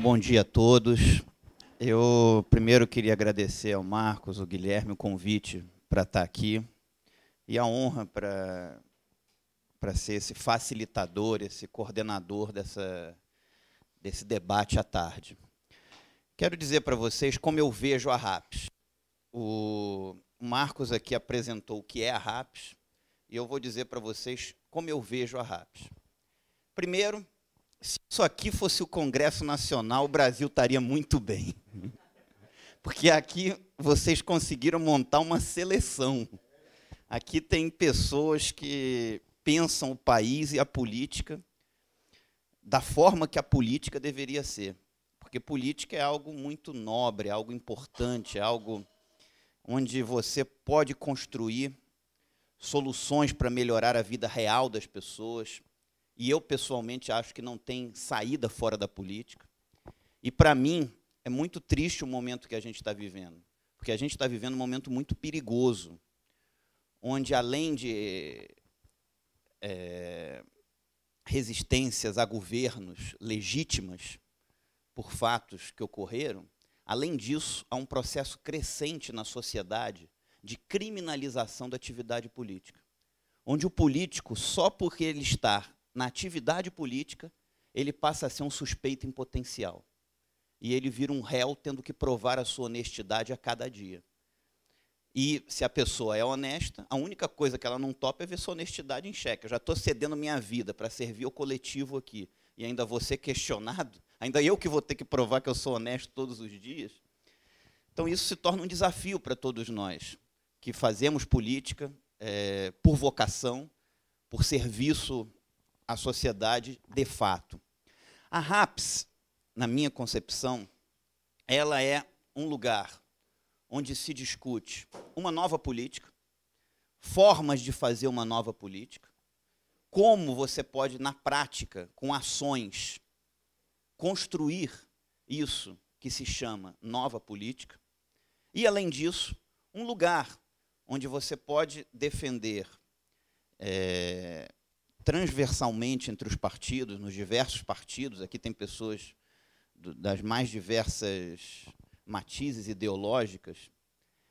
bom dia a todos. Eu primeiro queria agradecer ao Marcos, ao Guilherme, o convite para estar aqui e a honra para para ser esse facilitador, esse coordenador dessa, desse debate à tarde. Quero dizer para vocês como eu vejo a RAPS. O Marcos aqui apresentou o que é a RAPS, e eu vou dizer para vocês como eu vejo a RAPS. Primeiro, se isso aqui fosse o Congresso Nacional, o Brasil estaria muito bem. Porque aqui vocês conseguiram montar uma seleção. Aqui tem pessoas que pensam o país e a política da forma que a política deveria ser. Porque política é algo muito nobre, é algo importante, é algo onde você pode construir soluções para melhorar a vida real das pessoas. E eu, pessoalmente, acho que não tem saída fora da política. E, para mim, é muito triste o momento que a gente está vivendo. Porque a gente está vivendo um momento muito perigoso, onde, além de é, resistências a governos legítimas por fatos que ocorreram, além disso, há um processo crescente na sociedade de criminalização da atividade política, onde o político, só porque ele está na atividade política, ele passa a ser um suspeito em potencial. E ele vira um réu tendo que provar a sua honestidade a cada dia. E se a pessoa é honesta, a única coisa que ela não topa é ver sua honestidade em xeque. Eu já estou cedendo minha vida para servir o coletivo aqui. E ainda vou ser questionado, ainda eu que vou ter que provar que eu sou honesto todos os dias. Então isso se torna um desafio para todos nós, que fazemos política é, por vocação, por serviço à sociedade de fato. A RAPS, na minha concepção, ela é um lugar onde se discute uma nova política, formas de fazer uma nova política, como você pode, na prática, com ações, construir isso que se chama nova política, e, além disso, um lugar onde você pode defender é, transversalmente entre os partidos, nos diversos partidos, aqui tem pessoas do, das mais diversas matizes ideológicas,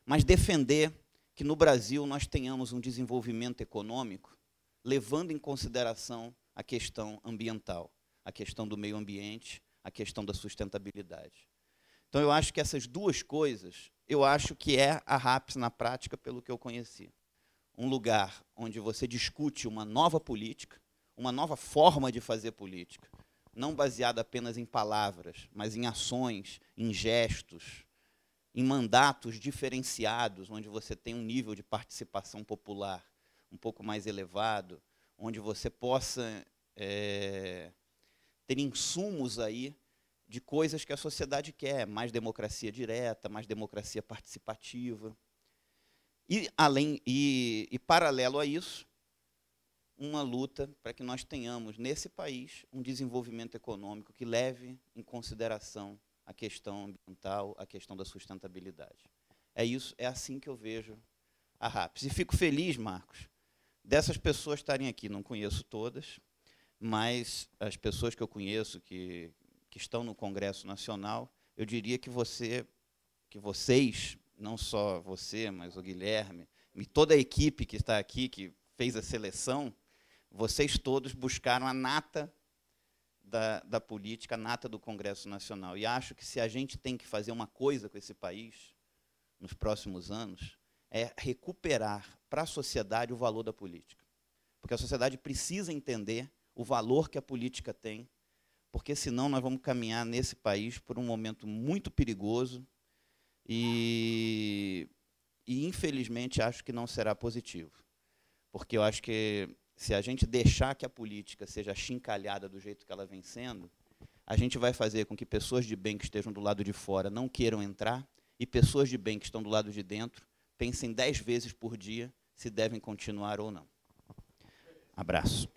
mas defender que no Brasil nós tenhamos um desenvolvimento econômico levando em consideração a questão ambiental, a questão do meio ambiente, a questão da sustentabilidade. Então eu acho que essas duas coisas, eu acho que é a RAPS na prática pelo que eu conheci. Um lugar onde você discute uma nova política, uma nova forma de fazer política, não baseada apenas em palavras, mas em ações, em gestos, em mandatos diferenciados, onde você tem um nível de participação popular um pouco mais elevado, onde você possa é, ter insumos aí de coisas que a sociedade quer, mais democracia direta, mais democracia participativa. E, além, e, e paralelo a isso, uma luta para que nós tenhamos, nesse país, um desenvolvimento econômico que leve em consideração a questão ambiental, a questão da sustentabilidade. É isso, é assim que eu vejo a RAPS. E fico feliz, Marcos, dessas pessoas estarem aqui. Não conheço todas, mas as pessoas que eu conheço que, que estão no Congresso Nacional, eu diria que você, que vocês, não só você, mas o Guilherme, e toda a equipe que está aqui, que fez a seleção, vocês todos buscaram a nata da, da política, a nata do Congresso Nacional. E acho que se a gente tem que fazer uma coisa com esse país nos próximos anos, é recuperar para a sociedade o valor da política. Porque a sociedade precisa entender o valor que a política tem, porque senão nós vamos caminhar nesse país por um momento muito perigoso e, e infelizmente, acho que não será positivo. Porque eu acho que se a gente deixar que a política seja chincalhada do jeito que ela vem sendo, a gente vai fazer com que pessoas de bem que estejam do lado de fora não queiram entrar e pessoas de bem que estão do lado de dentro pensem dez vezes por dia se devem continuar ou não. Abraço.